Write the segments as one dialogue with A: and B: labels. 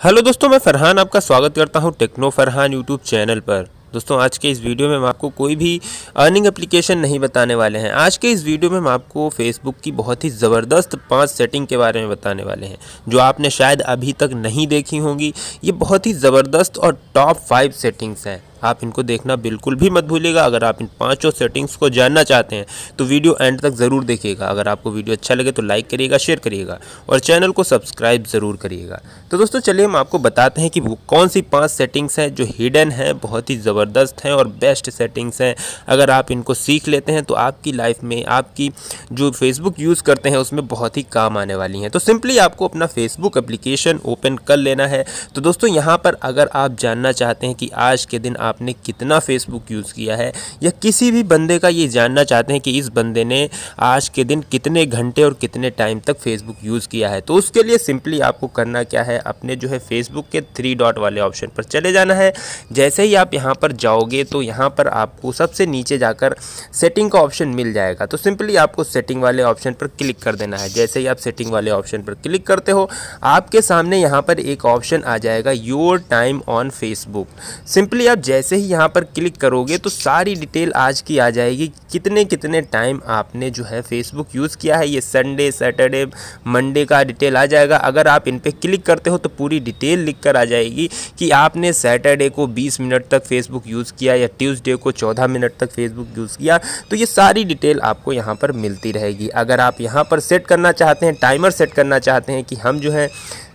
A: Hello दोस्तों, मैं फरहान आपका स्वागत करता हूँ टेक्नो फरहान यूट्यूब चैनल पर। दोस्तों, आज के इस वीडियो में हम आपको कोई भी अर्निंग एप्लीकेशन नहीं बताने वाले हैं। आज के इस वीडियो में हम आपको फेसबुक की बहुत ही ज़बरदस्त पाँच सेटिंग के बारे में बताने वाले हैं, जो आपने शायद अभी तक नहीं देखी होंगी। ये बहुत ही ज़बरदस्त और टॉप फाइव सेटिंग्स हैं। आप इनको देखना बिल्कुल भी मत भूलिएगा। अगर आप इन पाँचों सेटिंग्स को जानना चाहते हैं तो वीडियो एंड तक ज़रूर देखिएगा। अगर आपको वीडियो अच्छा लगे तो लाइक करिएगा शेयर करिएगा और चैनल को सब्सक्राइब ज़रूर करिएगा। तो दोस्तों, चलिए हम आपको बताते हैं कि वो कौन सी पाँच सेटिंग्स हैं जो हिडन हैं, बहुत ही ज़बरदस्त हैं और बेस्ट सेटिंग्स हैं। अगर आप इनको सीख लेते हैं तो आपकी लाइफ में आपकी जो फेसबुक यूज़ करते हैं, उसमें बहुत ही काम आने वाली हैं। तो सिंपली आपको अपना फेसबुक एप्लीकेशन ओपन कर लेना है। तो दोस्तों, यहाँ पर अगर आप जानना चाहते हैं कि आज के दिन आपने कितना फेसबुक यूज़ किया है? या किसी भी बंदे का ये जानना चाहते हैं कि इस बंदे ने आज के दिन कितने घंटे और कितने टाइम तक फेसबुक यूज़ किया है? तो उसके लिए सिंपली आपको करना क्या है? अपने जो है फेसबुक के थ्री डॉट वाले ऑप्शन पर चले जाना है। जैसे ही आप यहाँ पर जाओगे तो यहाँ पर आपको सबसे नीचे जाकर सेटिंग का ऑप्शन मिल जाएगा। तो सिंपली आपको सेटिंग वाले ऑप्शन पर क्लिक कर देना है। जैसे ही आप सेटिंग वाले ऑप्शन पर क्लिक करते हो, आपके सामने यहाँ पर एक ऑप्शन आ जाएगा your time on Facebook simply आप जैसे ही यहाँ पर क्लिक करोगे तो सारी डिटेल आज की आ जाएगी। कितने कितने टाइम आपने जो है फेसबुक यूज़ किया है, ये संडे सैटरडे मंडे का डिटेल आ जाएगा। अगर आप इन पर क्लिक करते हो तो पूरी डिटेल लिख कर आ जाएगी कि आपने सैटरडे को 20 मिनट तक फेसबुक यूज़ किया या ट्यूसडे को 14 मिनट तक फेसबुक यूज़ किया तो ये सारी डिटेल आपको यहाँ पर मिलती रहेगी। अगर आप यहाँ पर सेट करना चाहते हैं टाइमर सेट करना चाहते हैं कि हम जो है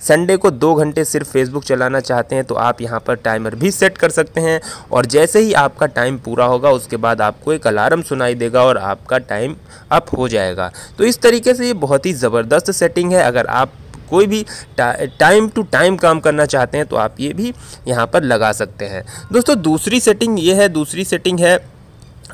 A: संडे को दो घंटे सिर्फ़ फेसबुक चलाना चाहते हैं तो आप यहाँ पर टाइमर भी सेट कर सकते हैं। और जैसे ही आपका टाइम पूरा होगा, उसके बाद आपको एक अलार्म सुनाई देगा और आपका टाइम अप हो जाएगा। तो इस तरीके से ये बहुत ही ज़बरदस्त सेटिंग है। अगर आप कोई भी टाइम टू टाइम काम करना चाहते हैं तो आप ये भी यहाँ पर लगा सकते हैं। दोस्तों, दूसरी सेटिंग ये है, दूसरी सेटिंग है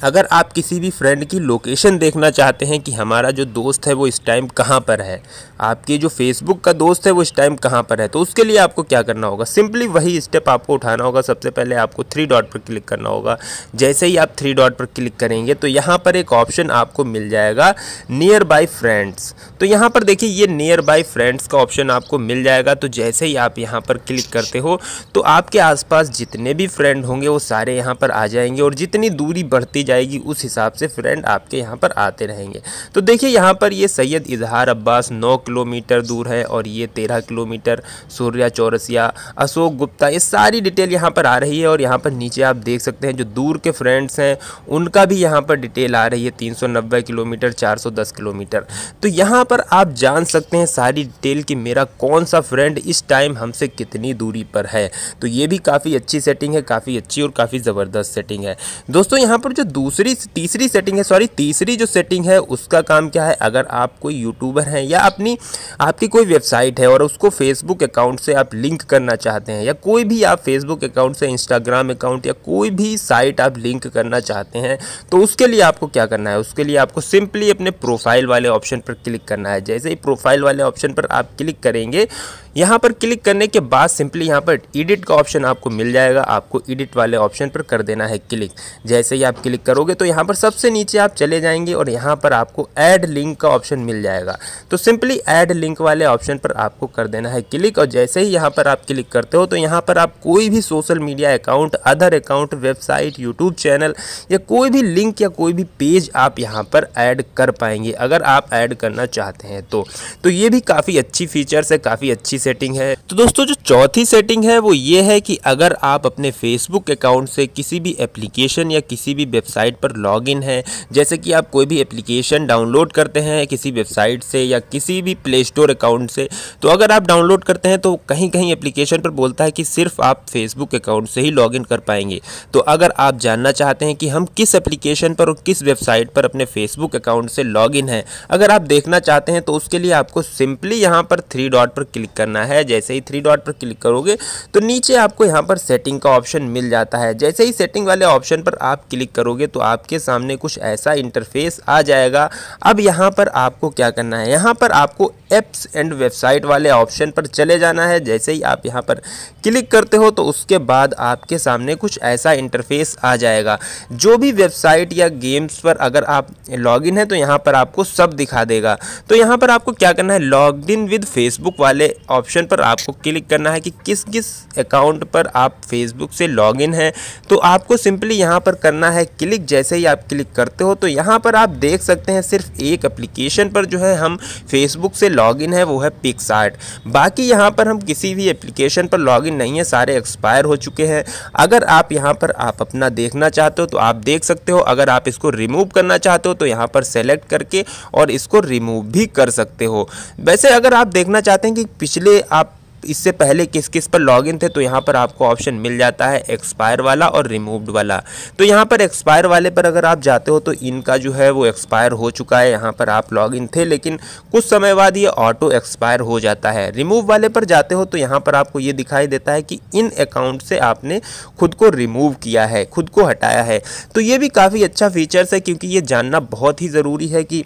A: अगर आप किसी भी फ्रेंड की लोकेशन देखना चाहते हैं कि हमारा जो दोस्त है वो इस टाइम कहाँ पर है, आपके जो फेसबुक का दोस्त है वो इस टाइम कहाँ पर है तो उसके लिए आपको क्या करना होगा? सिंपली वही स्टेप आपको उठाना होगा। सबसे पहले आपको थ्री डॉट पर क्लिक करना होगा। जैसे ही आप थ्री डॉट पर क्लिक करेंगे तो यहाँ पर एक ऑप्शन आपको मिल जाएगा नियर बाई फ्रेंड्स तो यहाँ पर देखिए, ये नियर बाई फ्रेंड्स का ऑप्शन आपको मिल जाएगा। तो जैसे ही आप यहाँ पर क्लिक करते हो तो आपके आसपास जितने भी फ्रेंड होंगे, वो सारे यहाँ पर आ जाएँगे और जितनी दूरी बढ़ती जाएगी, उस हिसाब से फ्रेंड आपके यहाँ पर आते रहेंगे। तो देखिए, यहाँ पर ये सैयद इजहार अब्बास नौ किलोमीटर दूर है और ये तेरह किलोमीटर सूर्या चौरसिया, अशोक गुप्ता, ये सारी डिटेल यहाँ पर आ रही है और यहाँ पर नीचे आप देख सकते हैं, जो दूर के फ्रेंड्स हैं, उनका भी यहाँ पर डिटेल आ रही है, तीन किलोमीटर, चार किलोमीटर। तो यहाँ पर आप जान सकते हैं सारी डिटेल कि मेरा कौन सा फ्रेंड इस टाइम हमसे कितनी दूरी पर है। तो ये भी काफ़ी अच्छी सेटिंग है, काफ़ी अच्छी और काफ़ी ज़बरदस्त सेटिंग है। दोस्तों, यहाँ पर जो दूसरी, तीसरी सेटिंग है सॉरी तीसरी जो सेटिंग है, उसका काम क्या है? अगर आप कोई यूट्यूबर हैं या अपनी, आपकी कोई वेबसाइट है और उसको फेसबुक अकाउंट से आप लिंक करना चाहते हैं या कोई भी आप फेसबुक अकाउंट से इंस्टाग्राम अकाउंट या कोई भी साइट आप लिंक करना चाहते हैं तो उसके लिए आपको क्या करना है? उसके लिए आपको सिंपली अपने प्रोफ़ाइल वाले ऑप्शन पर क्लिक करना है। जैसे ही प्रोफ़ाइल वाले ऑप्शन पर आप क्लिक करेंगे यहाँ पर क्लिक करने के बाद सिंपली यहाँ पर एडिट का ऑप्शन आपको मिल जाएगा। आपको एडिट वाले ऑप्शन पर कर देना है क्लिक जैसे ही आप क्लिक करोगे तो यहाँ पर सबसे नीचे आप चले जाएँगे और यहाँ पर आपको ऐड लिंक का ऑप्शन मिल जाएगा। तो सिंपली ऐड लिंक वाले ऑप्शन पर आपको कर देना है क्लिक और जैसे ही यहाँ पर आप क्लिक करते हो तो यहाँ पर आप कोई भी social media account other account website YouTube channel या कोई भी लिंक या कोई भी पेज आप यहाँ पर ऐड कर पाएँगे। अगर आप ऐड करना चाहते हैं तो। तो ये भी काफ़ी अच्छी फीचर्स है, काफ़ी अच्छी सेटिंग है। तो दोस्तों, जो चौथी सेटिंग है, वो ये है कि अगर आप अपने फेसबुक अकाउंट से किसी भी एप्लीकेशन या किसी भी वेबसाइट पर लॉग इन है, जैसे कि आप कोई भी एप्लीकेशन डाउनलोड करते हैं किसी वेबसाइट से या किसी भी प्ले स्टोर अकाउंट से तो अगर आप डाउनलोड करते हैं तो कहीं कहीं एप्लीकेशन पर बोलता है कि सिर्फ़ आप फेसबुक अकाउंट से ही लॉगिन कर पाएँगे। तो अगर आप जानना चाहते हैं कि हम किस एप्लीकेशन पर और किस वेबसाइट पर अपने फेसबुक अकाउंट से लॉगिन है, अगर आप देखना चाहते हैं तो उसके लिए आपको सिंपली यहाँ पर थ्री डॉट पर क्लिक करना है, जैसे ही थ्री डॉट पर क्लिक करोगे तो नीचे आपको यहाँ पर सेटिंग का ऑप्शन मिल जाता है। जैसे ही सेटिंग वाले ऑप्शन पर आप क्लिक करोगे तो आपके सामने कुछ ऐसा इंटरफेस आ जाएगा। अब यहाँ पर आपको क्या करना है? यहाँ पर आपको एप्स एंड वेबसाइट वाले ऑप्शन पर चले जाना है। जैसे ही आप यहाँ पर क्लिक करते हो तो उसके बाद आपके सामने कुछ ऐसा इंटरफेस आ जाएगा। जो भी वेबसाइट या गेम्स पर अगर आप लॉगिन है तो यहाँ पर आपको सब दिखा देगा। तो यहाँ पर आपको क्या करना है? लॉग इन विद फेसबुक वाले ऑप्शन पर आपको क्लिक करना है कि किस किस अकाउंट पर आप फेसबुक से लॉगिन हैं। तो आपको सिंपली यहाँ पर करना है क्लिक। जैसे ही आप क्लिक करते हो तो यहाँ पर आप देख सकते हैं सिर्फ़ एक एप्लीकेशन पर जो है हम फेसबुक से लॉगिन है, वो है पिक्सार्ट बाकी यहाँ पर हम किसी भी एप्लीकेशन पर लॉगिन नहीं है, सारे एक्सपायर हो चुके हैं। अगर आप यहाँ पर आप अपना देखना चाहते हो तो आप देख सकते हो। अगर आप इसको रिमूव करना चाहते हो तो यहाँ पर सेलेक्ट करके और इसको रिमूव भी कर सकते हो। वैसे अगर आप देखना चाहते हैं कि पिछले आप इससे पहले किस किस पर लॉगिन थे तो यहाँ पर आपको ऑप्शन मिल जाता है एक्सपायर वाला और रिमूव्ड वाला। तो यहाँ पर एक्सपायर वाले पर अगर आप जाते हो तो इनका जो है वो एक्सपायर हो चुका है। यहाँ पर आप लॉगिन थे, लेकिन कुछ समय बाद ये ऑटो एक्सपायर हो जाता है। रिमूव वाले पर जाते हो तो यहाँ पर आपको ये दिखाई देता है कि इन अकाउंट से आपने खुद को रिमूव किया है, खुद को हटाया है। तो ये भी काफ़ी अच्छा फीचर्स है, क्योंकि ये जानना बहुत ही ज़रूरी है कि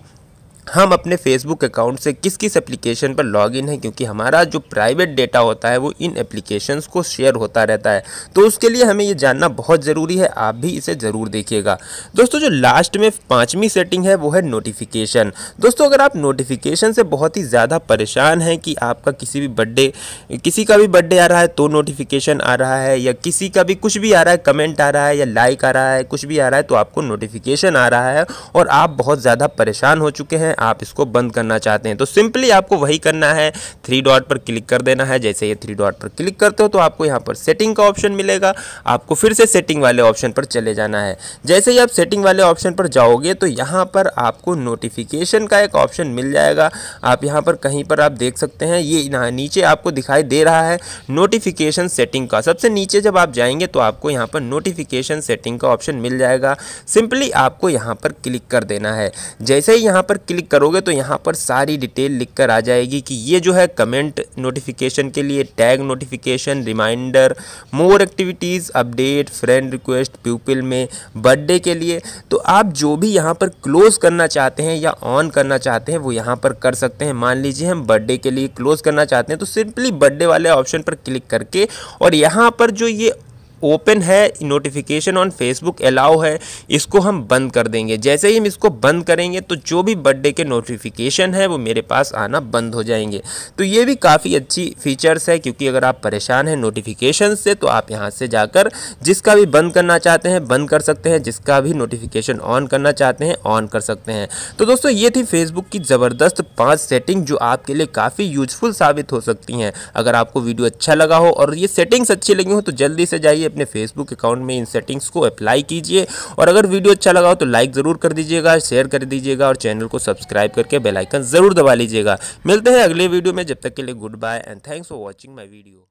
A: हम अपने फेसबुक अकाउंट से किस किस एप्लीकेशन पर लॉगिन है, क्योंकि हमारा जो प्राइवेट डेटा होता है, वो इन एप्लीकेशंस को शेयर होता रहता है। तो उसके लिए हमें ये जानना बहुत ज़रूरी है, आप भी इसे ज़रूर देखिएगा। दोस्तों, जो लास्ट में पाँचवीं सेटिंग है, वो है नोटिफिकेशन दोस्तों, अगर आप नोटिफिकेशन से बहुत ही ज़्यादा परेशान हैं कि आपका किसी भी बर्थडे किसी का भी बर्थडे आ रहा है तो नोटिफिकेशन आ रहा है, या किसी का भी कुछ भी आ रहा है कमेंट आ रहा है, या लाइक आ रहा है, कुछ भी आ रहा है तो आपको नोटिफिकेशन आ रहा है, और आप बहुत ज़्यादा परेशान हो चुके हैं। आप इसको बंद करना चाहते हैं तो सिंपली आपको वही करना है। थ्री डॉट पर क्लिक कर देना है। जैसे ये थ्री डॉट पर क्लिक करते हो तो आपको यहाँ पर सेटिंग का ऑप्शन मिलेगा। आपको फिर से सेटिंग वाले ऑप्शन पर चले जाना है। जैसे ही आप सेटिंग वाले ऑप्शन पर जाओगे तो यहाँ पर आपको नोटिफिकेशन का एक ऑप्शन मिल जाएगा। आप यहाँ पर कहीं पर आप देख सकते हैं, ये नीचे आपको दिखाई दे रहा है नोटिफिकेशन सेटिंग का। सबसे नीचे जब आप जाएँगे तो आपको यहाँ पर नोटिफिकेशन सेटिंग का ऑप्शन मिल जाएगा। सिंपली आपको यहाँ पर क्लिक कर देना है। जैसे ही यहाँ पर क्लिक क्लिक करोगे तो यहाँ पर सारी डिटेल लिख कर आ जाएगी कि ये जो है कमेंट नोटिफिकेशन के लिए tag notification reminder more activities update friend request people में बर्थडे के लिए। तो आप जो भी यहाँ पर क्लोज़ करना चाहते हैं या ऑन करना चाहते हैं, वो यहाँ पर कर सकते हैं। मान लीजिए हम बर्थडे के लिए क्लोज़ करना चाहते हैं तो सिंपली बर्थडे वाले ऑप्शन पर क्लिक करके और यहाँ पर जो ये ओपन है नोटिफिकेशन ऑन फेसबुक अलाउ है, इसको हम बंद कर देंगे। जैसे ही हम इसको बंद करेंगे तो जो भी बर्थडे के नोटिफिकेशन है, वो मेरे पास आना बंद हो जाएँगे। तो ये भी काफ़ी अच्छी फीचर्स है, क्योंकि अगर आप परेशान हैं नोटिफिकेशन से तो आप यहाँ से जाकर जिसका भी बंद करना चाहते हैं, बंद कर सकते हैं। जिसका भी नोटिफिकेशन ऑन करना चाहते हैं ऑन कर सकते हैं। तो दोस्तों, ये थी फेसबुक की ज़बरदस्त पाँच सेटिंग जो आपके लिए काफ़ी यूजफुल साबित हो सकती हैं। अगर आपको वीडियो अच्छा लगा हो, और ये सेटिंग्स अच्छी लगी हो तो जल्दी से जाइए अपने फेसबुक अकाउंट में इन सेटिंग्स को अप्लाई कीजिए। और अगर वीडियो अच्छा लगा हो तो लाइक ज़रूर कर दीजिएगा शेयर कर दीजिएगा और चैनल को सब्सक्राइब करके बेलाइकन ज़रूर दबा लीजिएगा। मिलते हैं अगले वीडियो में, जब तक के लिए good bye and thanks for watching my video